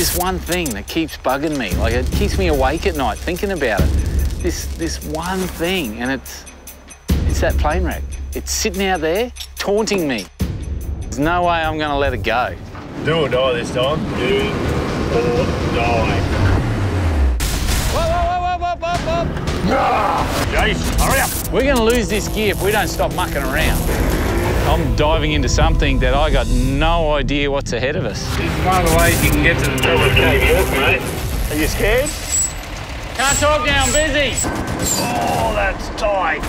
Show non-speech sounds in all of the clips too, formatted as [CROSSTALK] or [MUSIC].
this one thing that keeps bugging me. Like it keeps me awake at night thinking about it. This this one thing, and it's it's that plane wreck. It's sitting out there taunting me. There's no way I'm going to let it go. Do or die this time. Do or die. Whoa, whoa, whoa, whoa, whoa, whoa, whoa. Ah! Jace, hurry up. We're going to lose this gear if we don't stop mucking around. I'm diving into something that I got no idea what's ahead of us. This is one of the ways you can get to the top of the cave, mate. Are you scared? Can't talk now, I'm busy. Oh, that's tight.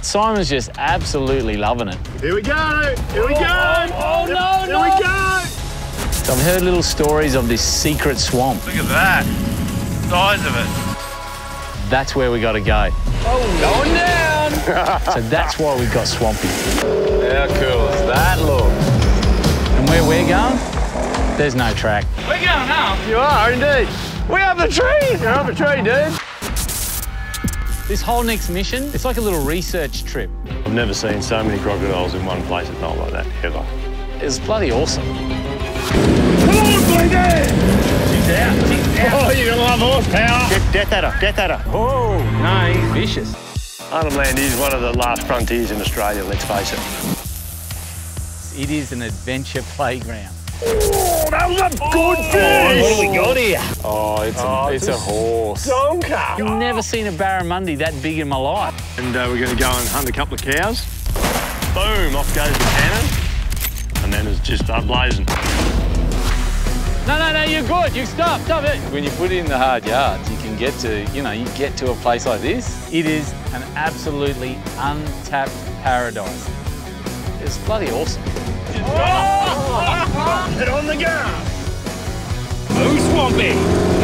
Simon's just absolutely loving it. Here we go. Here we go. oh, oh, no, Here no. we go. So I've heard little stories of this secret swamp. Look at that. Size of it. That's where we got to go. Oh, going down. [LAUGHS] So that's why we got swampy. How cool is that look? And where we're going, there's no track. We're going up. You are indeed. We're up the tree. You're up the tree, dude. This whole next mission, it's like a little research trip. I've never seen so many crocodiles in one place at night like that, ever. It's bloody awesome. Come on, Blinky! She's out. She's out. Oh, you're going to love horsepower. Death, death at her, death at her. Oh, no, he's vicious. Arnhem Land is one of the last frontiers in Australia, let's face it. It is an adventure playground. Oh, that was a good What fish. have we got here? Oh, it's a, Oh, it's a horse. Donker. I've never seen a barramundi that big in my life. And uh, we're going to go and hunt a couple of cows. Boom, off goes the cannon. And then it's just up blazing. No, no, no, you're good. You stop, stop it. When you put it in the hard yards, you get to, you know, you get to a place like this. It is an absolutely untapped paradise. It's bloody awesome. Get on the gas. Move, Swampy.